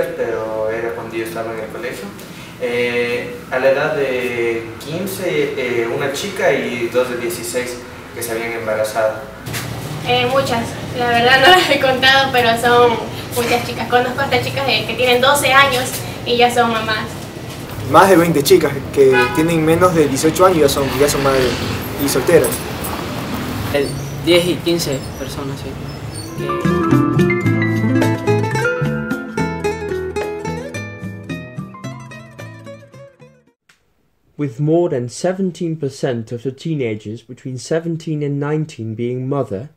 chicas, pero era cuando yo estaba en el colegio. Eh, a la edad de 15, eh, una chica y dos de 16 que se habían embarazado. Eh, muchas, la verdad no las he contado, pero son muchas chicas. Conozco hasta chicas que tienen 12 años y ya son mamás. Más de 20 chicas que tienen menos de 18 años y ya son, ya son madres y solteras. 10 y 15 personas, sí. With more than 17% of the teenagers between 17 and 19 being mother,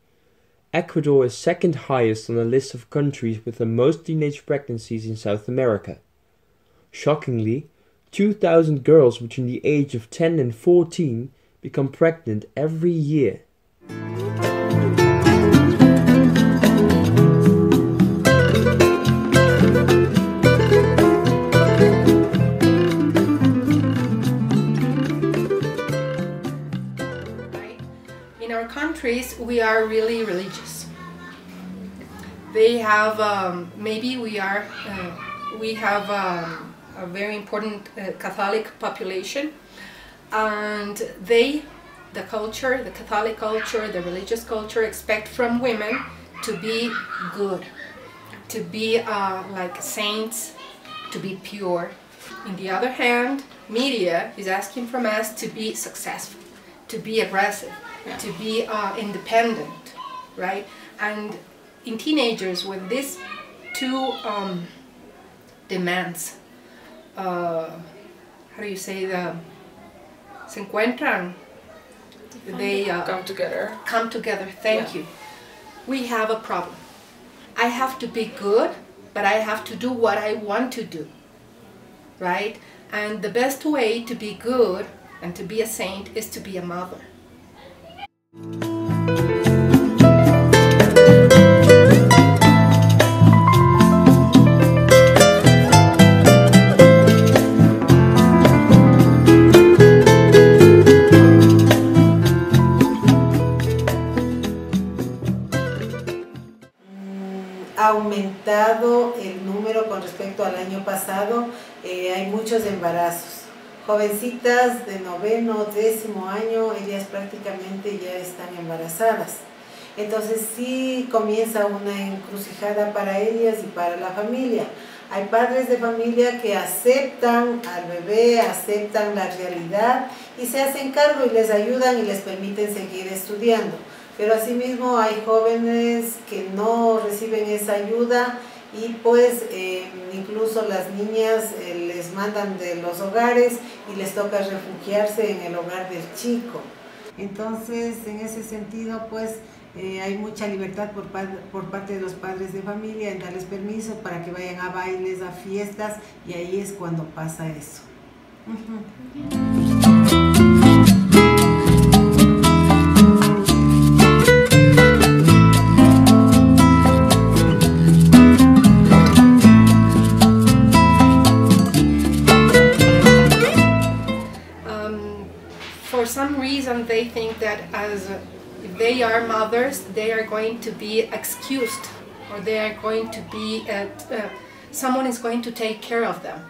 Ecuador is second highest on the list of countries with the most teenage pregnancies in South America. Shockingly, 2,000 girls between the age of 10 and 14 become pregnant every year. We are really religious. They have um, maybe we are uh, we have um, a very important uh, Catholic population, and they, the culture, the Catholic culture, the religious culture, expect from women to be good, to be uh, like saints, to be pure. In the other hand, media is asking from us to be successful, to be aggressive, to be uh, independent, right? And in teenagers, when these two um, demands, uh, how do you say the, se encuentran, they uh, come together. come together. Thank Yeah. you. We have a problem. I have to be good, but I have to do what I want to do. Right? And the best way to be good and to be a saint is to be a mother. Muchos embarazos. Jovencitas de noveno, décimo año, ellas prácticamente ya están embarazadas. Entonces sí comienza una encrucijada para ellas y para la familia. Hay padres de familia que aceptan al bebé, aceptan la realidad y se hacen cargo y les ayudan y les permiten seguir estudiando. Pero asimismo hay jóvenes que no reciben esa ayuda y pues eh, incluso las niñas mandan de los hogares y les toca refugiarse en el hogar del chico. Entonces, en ese sentido, pues eh, hay mucha libertad por, por parte de los padres de familia en darles permiso para que vayan a bailes, a fiestas y ahí es cuando pasa eso. That as they are mothers they are going to be excused or they are going to be at, uh, someone is going to take care of them.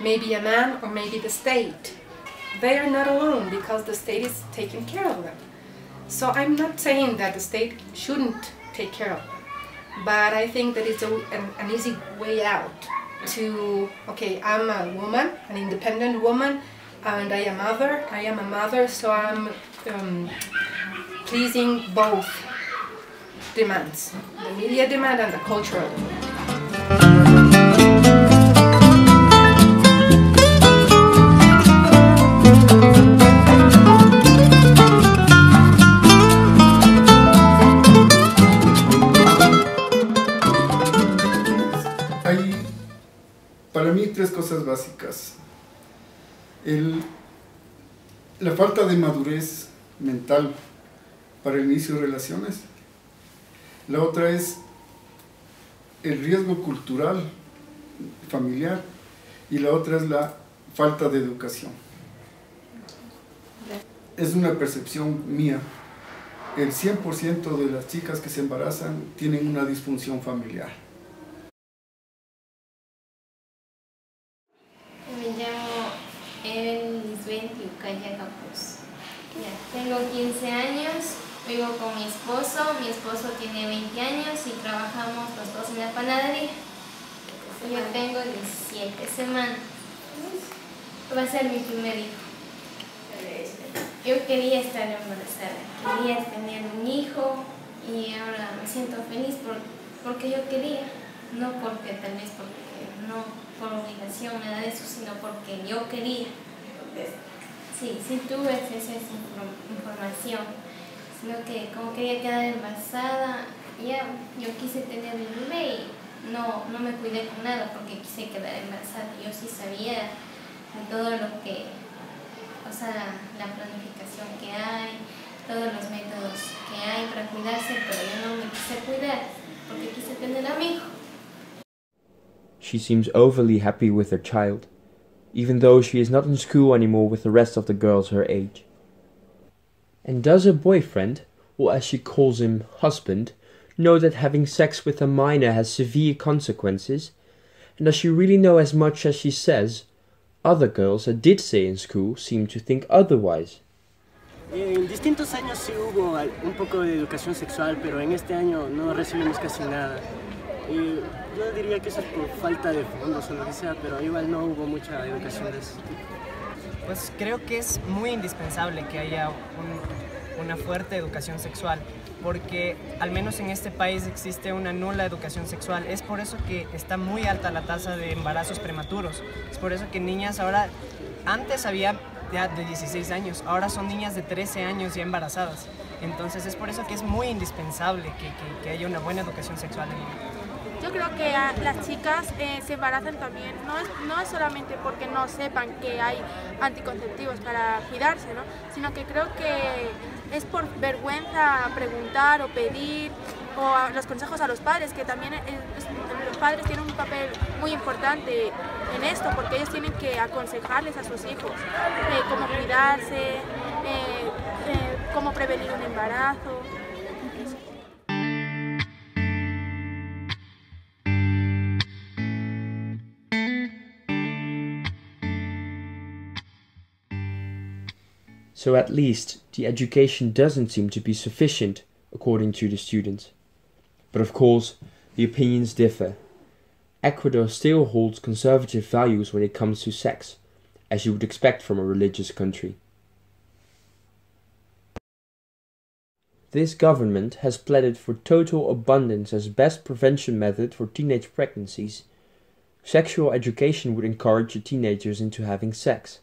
Maybe a man or maybe the state. They are not alone because the state is taking care of them. So i'm not saying that the state shouldn't take care of them but i think that it's a, an, an easy way out to okay i'm a woman an independent woman and i am mother i am a mother so i'm um, pleasing both demands the media demand and the cultural demand para mí tres cosas básicas. El- la falta de madurez mental para el inicio de relaciones. La otra es el riesgo cultural, familiar, y la otra es la falta de educación. Es una percepción mía. El 100% de las chicas que se embarazan tienen una disfunción familiar. Me llamo Calle Capuz. Ya, tengo 15 años, vivo con mi esposo, mi esposo tiene 20 años y trabajamos los dos en la panadería. Yo tengo 17 semanas. Va a ser mi primer hijo. Yo quería estar embarazada, quería tener un hijo y ahora me siento feliz por, porque yo quería, no porque tal vez porque no por obligación, nada de eso, sino porque yo quería. Sí, sí tuve esa información, sino que como quería quedar embarazada, ya yo quise tener mi bebé no, no me cuidé con nada porque quise quedar embarazada. Yo sí sabía de todo lo que, o sea, la planificación que hay, todos los métodos que hay para cuidarse, pero yo no me quise cuidar porque quise tener a mi hijo. She seems overly happy with her child, even though she is not in school anymore with the rest of the girls her age. And does her boyfriend, or as she calls him, husband, know that having sex with a minor has severe consequences? And does she really know as much as she says? Other girls that did say in school seem to think otherwise. En distintos años sí hubo un poco de educación sexual, pero en este año no recibimos casi nada. Y yo diría que eso es por falta de fondos o lo que sea, pero igual no hubo mucha educación de ese tipo. Pues creo que es muy indispensable que haya un, una fuerte educación sexual, porque al menos en este país existe una nula educación sexual. Es por eso que está muy alta la tasa de embarazos prematuros. Es por eso que niñas ahora, antes había ya de 16 años, ahora son niñas de 13 años ya embarazadas. Entonces es por eso que es muy indispensable que, que, que haya una buena educación sexual en yo creo que las chicas eh, se embarazan también, no es, no es solamente porque no sepan que hay anticonceptivos para cuidarse, ¿no? sino que creo que es por vergüenza preguntar o pedir o los consejos a los padres, que también los padres tienen un papel muy importante en esto, porque ellos tienen que aconsejarles a sus hijos eh, cómo cuidarse, eh, cómo prevenir un embarazo. So at least the education doesn't seem to be sufficient, according to the students. But of course, the opinions differ. Ecuador still holds conservative values when it comes to sex, as you would expect from a religious country. This government has pleaded for total abstinence as best prevention method for teenage pregnancies. Sexual education would encourage the teenagers into having sex.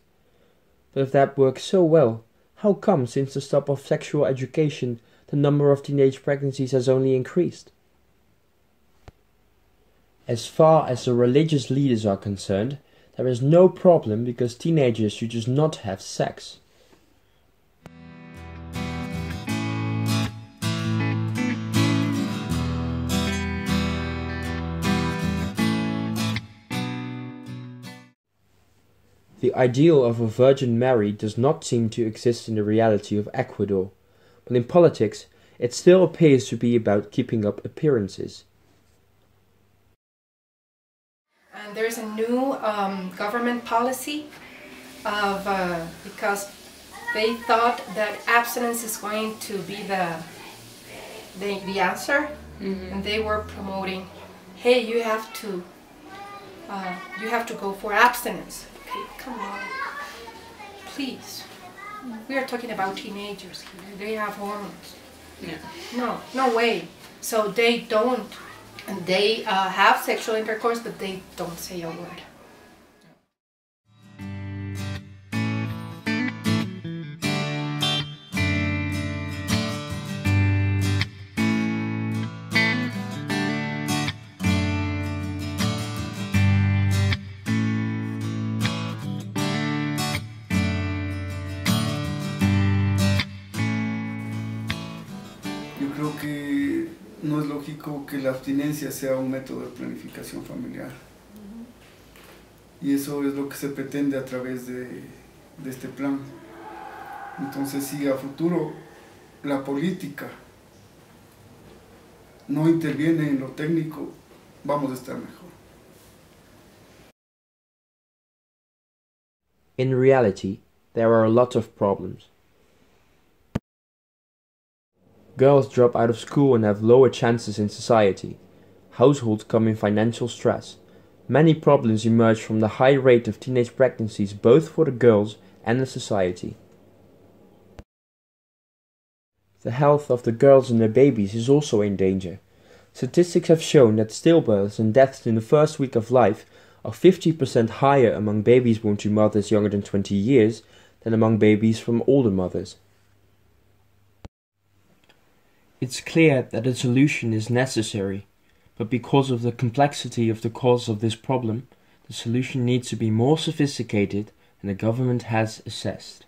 But if that works so well, how come since the stop of sexual education the number of teenage pregnancies has only increased? As far as the religious leaders are concerned, there is no problem because teenagers should just not have sex. The ideal of a Virgin Mary does not seem to exist in the reality of Ecuador, but in politics it still appears to be about keeping up appearances. And there's a new um, government policy of uh, because they thought that abstinence is going to be the the, the answer, mm -hmm. and they were promoting, hey, you have to uh, you have to go for abstinence come on. Please. We are talking about teenagers here. They have hormones. Yeah. No, no way. So they don't, and they uh, have sexual intercourse, but they don't say a word. Que la abstinencia sea un método de planificación familiar. Y eso es lo que se pretende a través de este plan. Entonces, si a futuro la política no interviene en lo técnico, vamos a estar mejor. In reality, there are a lot of problems. Girls drop out of school and have lower chances in society. Households come in financial stress. Many problems emerge from the high rate of teenage pregnancies both for the girls and the society. The health of the girls and their babies is also in danger. Statistics have shown that stillbirths and deaths in the first week of life are 50% higher among babies born to mothers younger than 20 years than among babies from older mothers. It's clear that a solution is necessary, but because of the complexity of the cause of this problem, the solution needs to be more sophisticated than the government has assessed.